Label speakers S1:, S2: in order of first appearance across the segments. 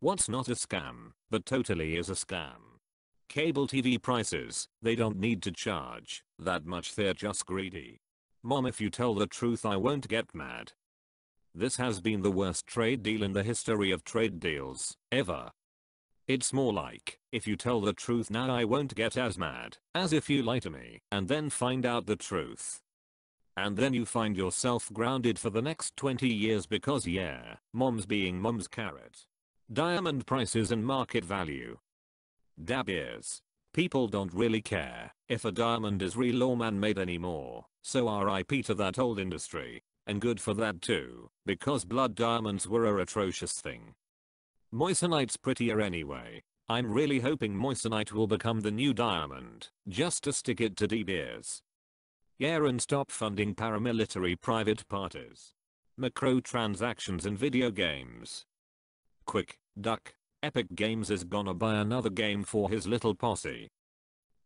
S1: What's not a scam, but totally is a scam? Cable TV prices, they don't need to charge that much they're just greedy. Mom if you tell the truth I won't get mad. This has been the worst trade deal in the history of trade deals, ever. It's more like, if you tell the truth now I won't get as mad as if you lie to me and then find out the truth. And then you find yourself grounded for the next 20 years because yeah, mom's being mom's carrot. Diamond prices and market value. De Beers. People don't really care if a diamond is real or man-made anymore, so RIP to that old industry. And good for that too, because blood diamonds were a atrocious thing. Moissanite's prettier anyway. I'm really hoping moissanite will become the new diamond, just to stick it to De Beers. Yeah and stop funding paramilitary private parties. Microtransactions in video games. Quick, duck, Epic Games is gonna buy another game for his little posse.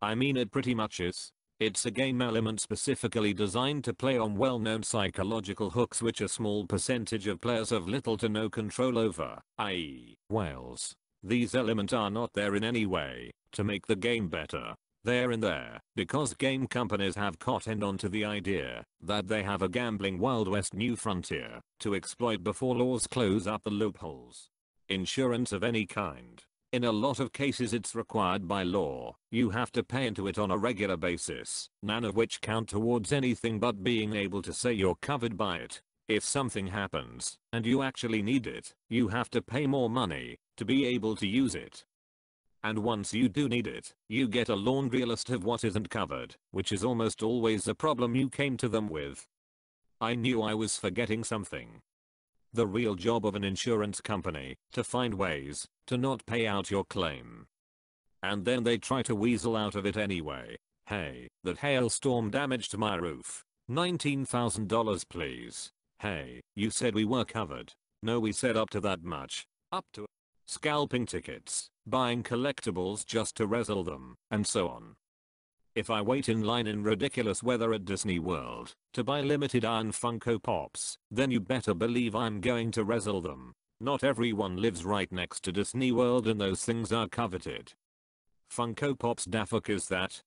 S1: I mean it pretty much is. It's a game element specifically designed to play on well-known psychological hooks which a small percentage of players have little to no control over, i.e., whales. These elements are not there in any way to make the game better. They're there because game companies have cottoned onto the idea that they have a gambling wild west new frontier to exploit before laws close up the loopholes. Insurance of any kind. In a lot of cases it's required by law. You have to pay into it on a regular basis, none of which count towards anything but being able to say you're covered by it. If something happens, and you actually need it, you have to pay more money to be able to use it. And once you do need it, you get a laundry list of what isn't covered, which is almost always the problem you came to them with. I knew I was forgetting something, the real job of an insurance company, to find ways to not pay out your claim. And then they try to weasel out of it anyway. Hey, that hailstorm damaged my roof. $19,000 please. Hey, you said we were covered. No we said up to that much. Up to scalping tickets, buying collectibles just to resell them, and so on. If I wait in line in ridiculous weather at Disney World to buy limited iron Funko Pops, then you better believe I'm going to resell them. Not everyone lives right next to Disney World and those things are coveted. Funko Pops da fuck is that?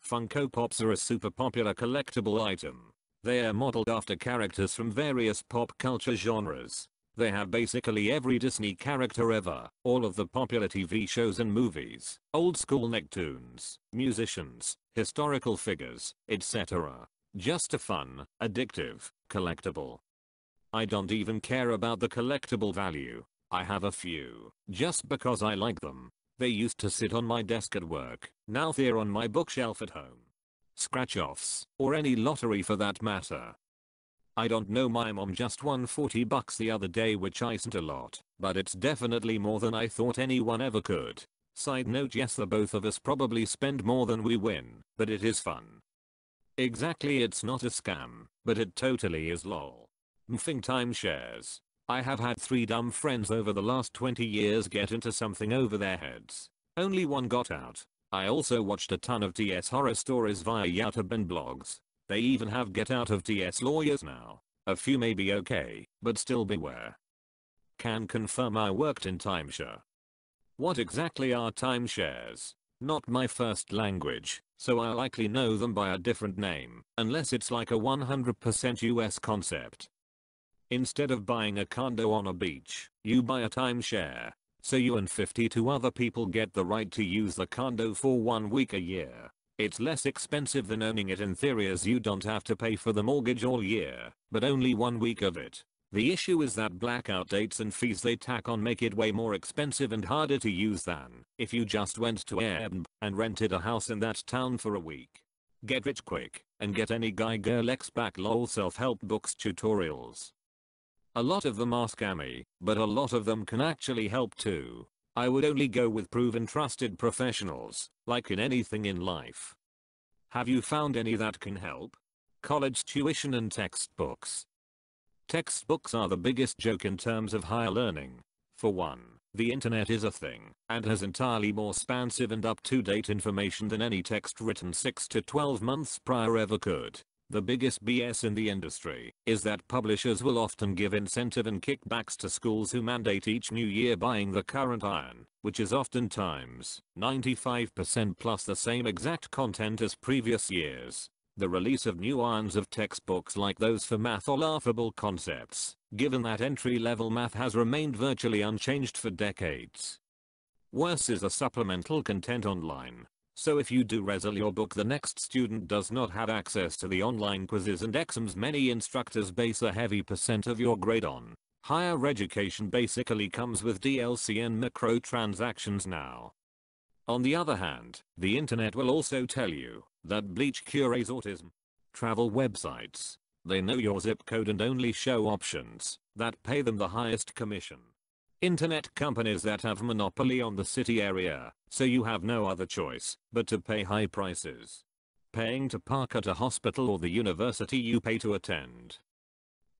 S1: Funko Pops are a super popular collectible item. They are modeled after characters from various pop culture genres. They have basically every Disney character ever, all of the popular TV shows and movies, old school Nicktoons, musicians, historical figures, etc. Just a fun, addictive, collectible. I don't even care about the collectible value. I have a few, just because I like them. They used to sit on my desk at work, now they're on my bookshelf at home. Scratch offs, or any lottery for that matter, I don't know my mom just won 40 bucks the other day which isn't a lot, but it's definitely more than I thought anyone ever could. Side note yes the both of us probably spend more than we win, but it is fun. Exactly it's not a scam, but it totally is lol. Mfing timeshares. I have had three dumb friends over the last 20 years get into something over their heads. Only one got out. I also watched a ton of TS horror stories via YouTube and blogs. They even have get out of TS lawyers now. A few may be okay, but still beware. Can confirm I worked in timeshare. What exactly are timeshares? Not my first language, so I likely know them by a different name, unless it's like a 100% US concept. Instead of buying a condo on a beach, you buy a timeshare. So you and 52 other people get the right to use the condo for one week a year. It's less expensive than owning it in theory as you don't have to pay for the mortgage all year, but only one week of it. The issue is that blackout dates and fees they tack on make it way more expensive and harder to use than if you just went to Airbnb and rented a house in that town for a week. Get rich quick and get any guy girl X back lol self-help books tutorials. A lot of them are scammy, but a lot of them can actually help too. I would only go with proven trusted professionals, like in anything in life. Have you found any that can help? College tuition and textbooks. Textbooks are the biggest joke in terms of higher learning. For one, the internet is a thing and has entirely more expansive and up-to-date information than any text written 6 to 12 months prior ever could. The biggest BS in the industry is that publishers will often give incentive and kickbacks to schools who mandate each new year buying the current iron, which is oftentimes 95% plus the same exact content as previous years. The release of new irons of textbooks like those for math or laughable concepts, given that entry-level math has remained virtually unchanged for decades. Worse is the supplemental content online, so if you do resell your book the next student does not have access to the online quizzes and exams many instructors base a heavy percent of your grade on. Higher education basically comes with DLC and microtransactions now. On the other hand, the internet will also tell you that bleach cures autism. Travel websites. They know your zip code and only show options that pay them the highest commission. Internet companies that have monopoly on the city area, so you have no other choice but to pay high prices. Paying to park at a hospital or the university you pay to attend.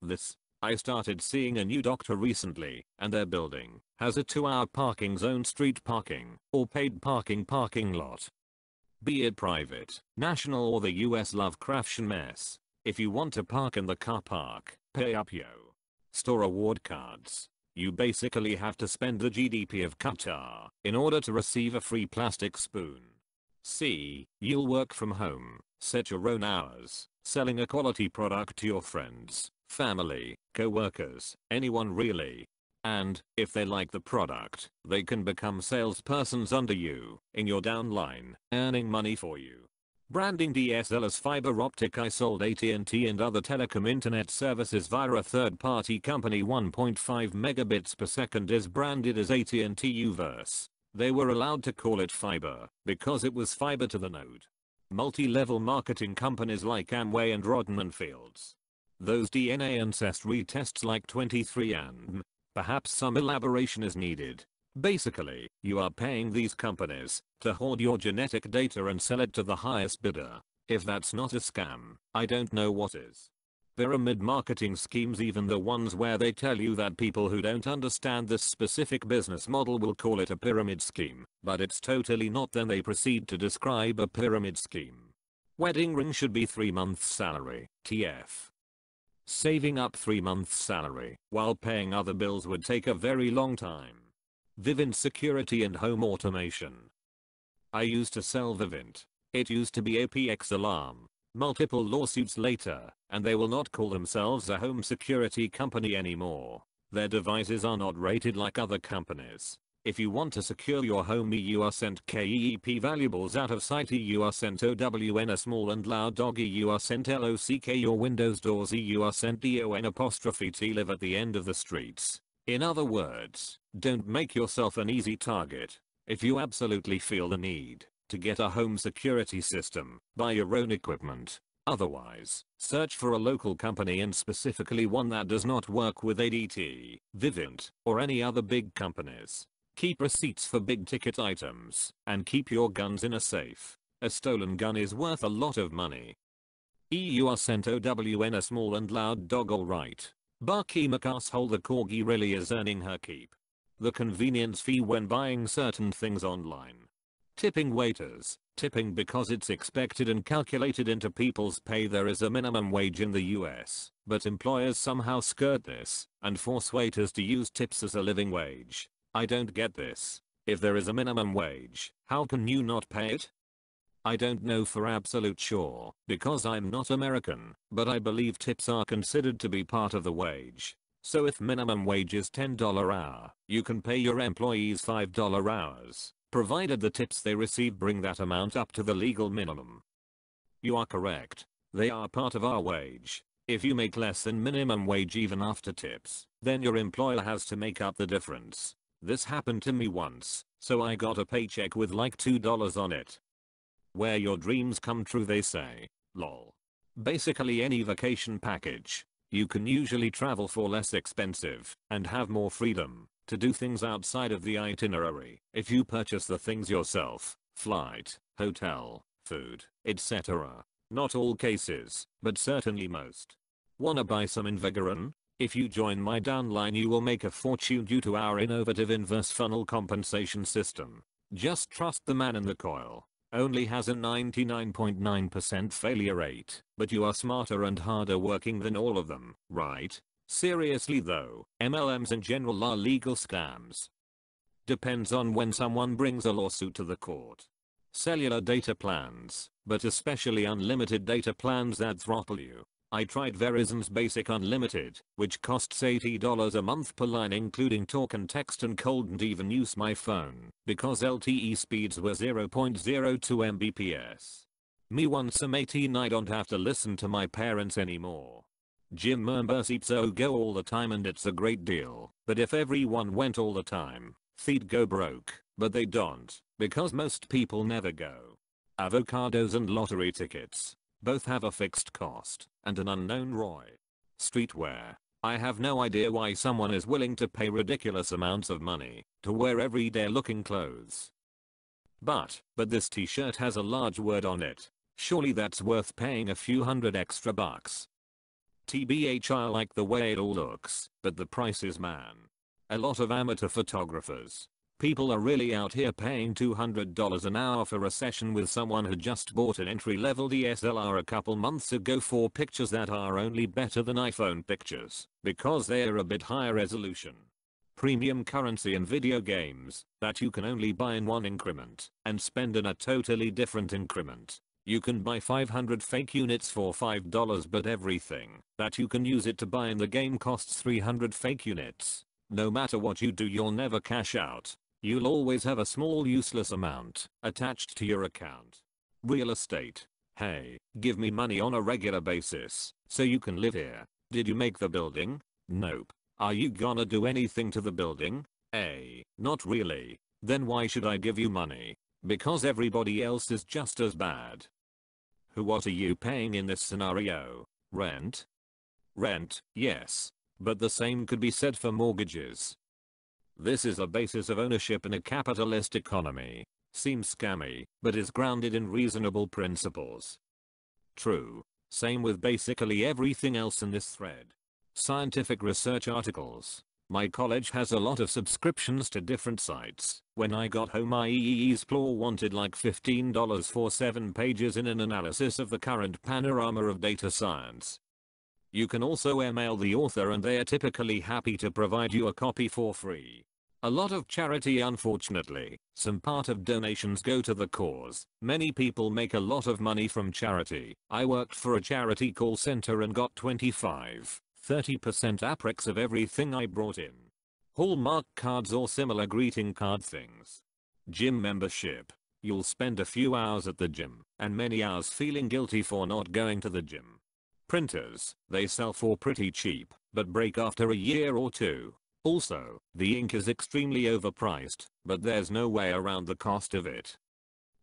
S1: This, I started seeing a new doctor recently, and their building has a 2 hour parking zone street parking, or paid parking parking lot. Be it private, national or the US Lovecraftian mess. If you want to park in the car park, pay up yo. Store award cards, you basically have to spend the GDP of Qatar in order to receive a free plastic spoon. C. You'll work from home, set your own hours, selling a quality product to your friends, family, co-workers, anyone really. And, if they like the product, they can become salespersons under you, in your downline, earning money for you. Branding DSL as fiber optic I sold AT&T and other telecom internet services via a third-party company 1.5 megabits per second is branded as AT&T Uverse. They were allowed to call it fiber because it was fiber to the node. Multi-level marketing companies like Amway and Rodan Fields. Those DNA ancestry tests like 23andMe. Perhaps some elaboration is needed. Basically, you are paying these companies to hoard your genetic data and sell it to the highest bidder. If that's not a scam, I don't know what is. Pyramid marketing schemes even the ones where they tell you that people who don't understand this specific business model will call it a pyramid scheme, but it's totally not then they proceed to describe a pyramid scheme. Wedding ring should be 3 months salary, TF. Saving up 3 months salary while paying other bills would take a very long time. Vivint Security and Home Automation. I used to sell Vivint. It used to be APX Alarm. Multiple lawsuits later, and they will not call themselves a home security company anymore. Their devices are not rated like other companies. If you want to secure your home you are sent KEEP valuables out of sight you are sent OWN a small and loud dog you are sent LOCK your windows doors you are sent DON apostrophe T live at the end of the streets. In other words, don't make yourself an easy target. If you absolutely feel the need to get a home security system, buy your own equipment. Otherwise, search for a local company and specifically one that does not work with ADT, Vivint, or any other big companies. Keep receipts for big ticket items, and keep your guns in a safe. A stolen gun is worth a lot of money. EU are sent OWN a small and loud dog alright. Barky McAsshole the corgi really is earning her keep. The convenience fee when buying certain things online. Tipping waiters, tipping because it's expected and calculated into people's pay there is a minimum wage in the US, but employers somehow skirt this and force waiters to use tips as a living wage. I don't get this. If there is a minimum wage, how can you not pay it? I don't know for absolute sure, because I'm not American, but I believe tips are considered to be part of the wage. So if minimum wage is $10 hour, you can pay your employees $5 hours, provided the tips they receive bring that amount up to the legal minimum. You are correct. They are part of our wage. If you make less than minimum wage even after tips, then your employer has to make up the difference. This happened to me once, so I got a paycheck with like $2 on it. Where your dreams come true they say. Lol. Basically any vacation package. You can usually travel for less expensive and have more freedom to do things outside of the itinerary if you purchase the things yourself. Flight, hotel, food, etc. Not all cases, but certainly most. Wanna buy some Invigoron? If you join my downline you will make a fortune due to our innovative inverse funnel compensation system. Just trust the man in the coil. Only has a 99.9% failure rate, but you are smarter and harder working than all of them, right? Seriously though, MLMs in general are legal scams. Depends on when someone brings a lawsuit to the court. Cellular data plans, but especially unlimited data plans that throttle you. I tried Verizon's basic unlimited, which costs $80 a month per line including talk and text and couldn't even use my phone because LTE speeds were 0.02 Mbps. Me once I'm 18 I don't have to listen to my parents anymore. Jim Gym memberships so go all the time and it's a great deal, but if everyone went all the time, they'd go broke, but they don't, because most people never go. Avocados and lottery tickets, both have a fixed cost and an unknown ROI. Streetwear. I have no idea why someone is willing to pay ridiculous amounts of money to wear everyday looking clothes. But, but this t-shirt has a large word on it. Surely that's worth paying a few hundred extra bucks. TBH I like the way it all looks, but the price is man. A lot of amateur photographers, People are really out here paying $200 an hour for a session with someone who just bought an entry-level DSLR a couple months ago for pictures that are only better than iPhone pictures, because they're a bit higher resolution. Premium currency in video games that you can only buy in one increment and spend in a totally different increment. You can buy 500 fake units for $5 but everything that you can use it to buy in the game costs 300 fake units. No matter what you do you'll never cash out You'll always have a small useless amount attached to your account. Real estate. Hey, give me money on a regular basis so you can live here. Did you make the building? Nope. Are you gonna do anything to the building? A. Not really. Then why should I give you money? Because everybody else is just as bad. Who what are you paying in this scenario? Rent? Rent, yes. But the same could be said for mortgages. This is a basis of ownership in a capitalist economy. Seems scammy, but is grounded in reasonable principles. True. Same with basically everything else in this thread. Scientific research articles. My college has a lot of subscriptions to different sites. When I got home IEEE Xplore wanted like $15 for 7 pages in an analysis of the current panorama of data science. You can also email the author and they are typically happy to provide you a copy for free. A lot of charity unfortunately, some part of donations go to the cause. Many people make a lot of money from charity. I worked for a charity call center and got 25, 30% Aprex of everything I brought in. Hallmark cards or similar greeting card things. Gym membership. You'll spend a few hours at the gym and many hours feeling guilty for not going to the gym. Printers, they sell for pretty cheap, but break after a year or two. Also, the ink is extremely overpriced, but there's no way around the cost of it.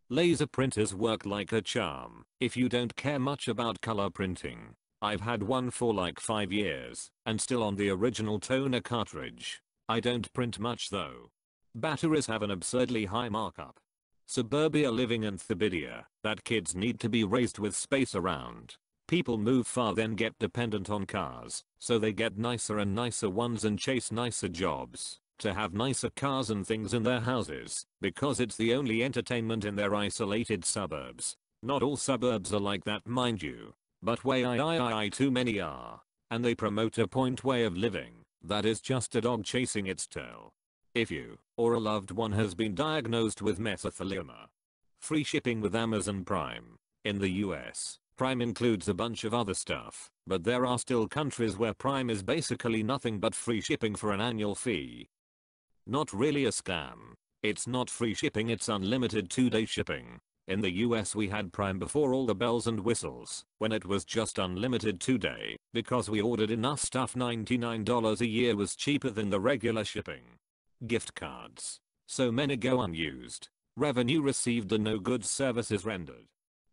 S1: Laser printers work like a charm if you don't care much about color printing. I've had one for like 5 years and still on the original toner cartridge. I don't print much though. Batteries have an absurdly high markup. Suburbia living in Thubydia that kids need to be raised with space around. People move far then get dependent on cars, so they get nicer and nicer ones and chase nicer jobs to have nicer cars and things in their houses because it's the only entertainment in their isolated suburbs. Not all suburbs are like that mind you, but way I I I too many are. And they promote a point way of living that is just a dog chasing its tail. If you or a loved one has been diagnosed with mesothelioma. Free shipping with Amazon Prime in the US Prime includes a bunch of other stuff, but there are still countries where Prime is basically nothing but free shipping for an annual fee. Not really a scam. It's not free shipping it's unlimited 2 day shipping. In the US we had Prime before all the bells and whistles, when it was just unlimited 2 day, because we ordered enough stuff $99 a year was cheaper than the regular shipping. Gift cards. So many go unused. Revenue received and no goods services rendered.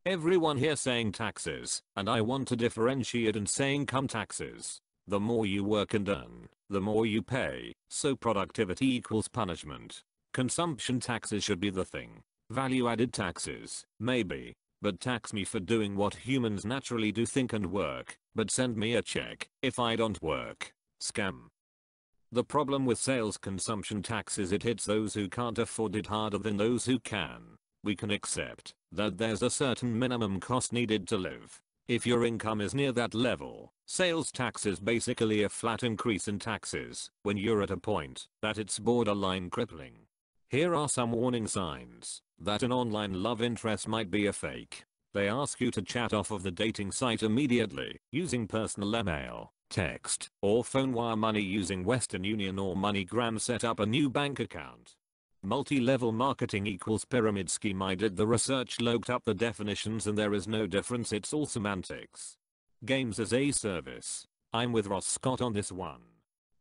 S1: Everyone here saying taxes, and I want to differentiate and saying come taxes. The more you work and earn, the more you pay, so productivity equals punishment. Consumption taxes should be the thing. Value added taxes, maybe, but tax me for doing what humans naturally do think and work, but send me a check if I don't work. Scam. The problem with sales consumption tax is it hits those who can't afford it harder than those who can. We can accept that there's a certain minimum cost needed to live. If your income is near that level, sales tax is basically a flat increase in taxes when you're at a point that it's borderline crippling. Here are some warning signs that an online love interest might be a fake. They ask you to chat off of the dating site immediately using personal email, text, or phone wire money using Western Union or MoneyGram set up a new bank account. Multi-level marketing equals pyramid scheme I did the research looked up the definitions and there is no difference it's all semantics. Games as a service. I'm with Ross Scott on this one.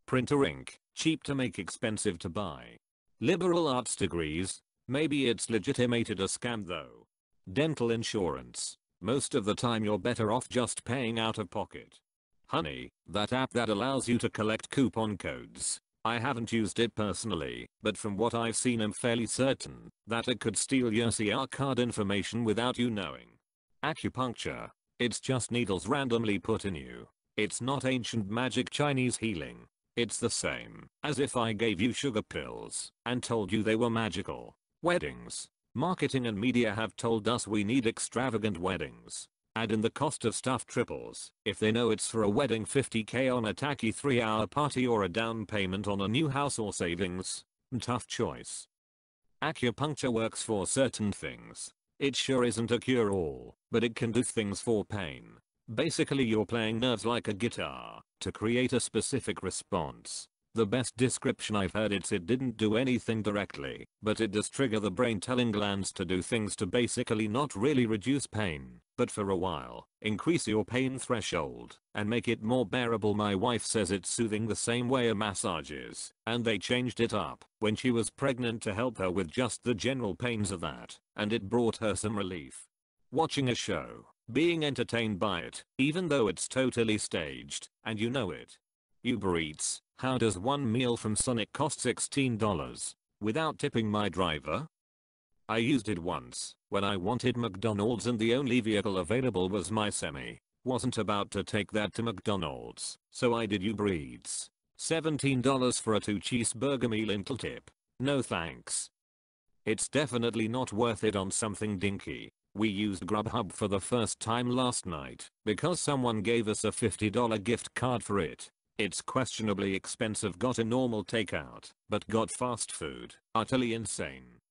S1: Printer ink, cheap to make expensive to buy. Liberal arts degrees, maybe it's legitimated a scam though. Dental insurance, most of the time you're better off just paying out of pocket. Honey, that app that allows you to collect coupon codes. I haven't used it personally, but from what I've seen I'm fairly certain that it could steal your CR card information without you knowing. Acupuncture. It's just needles randomly put in you. It's not ancient magic Chinese healing. It's the same as if I gave you sugar pills and told you they were magical. Weddings. Marketing and media have told us we need extravagant weddings. Add in the cost of stuff triples if they know it's for a wedding 50k on a tacky 3 hour party or a down payment on a new house or savings. Tough choice. Acupuncture works for certain things. It sure isn't a cure all, but it can do things for pain. Basically you're playing nerves like a guitar to create a specific response. The best description I've heard it's it didn't do anything directly, but it does trigger the brain telling glands to do things to basically not really reduce pain, but for a while, increase your pain threshold, and make it more bearable my wife says it's soothing the same way a massage is, and they changed it up when she was pregnant to help her with just the general pains of that, and it brought her some relief. Watching a show, being entertained by it, even though it's totally staged, and you know it. Uber Eats, how does one meal from Sonic cost $16? Without tipping my driver? I used it once, when I wanted McDonald's and the only vehicle available was my semi. Wasn't about to take that to McDonald's, so I did Uber Eats. $17 for a 2 cheeseburger meal until tip. No thanks. It's definitely not worth it on something dinky. We used Grubhub for the first time last night because someone gave us a $50 gift card for it. It's questionably expensive got a normal takeout, but got fast food. Utterly insane.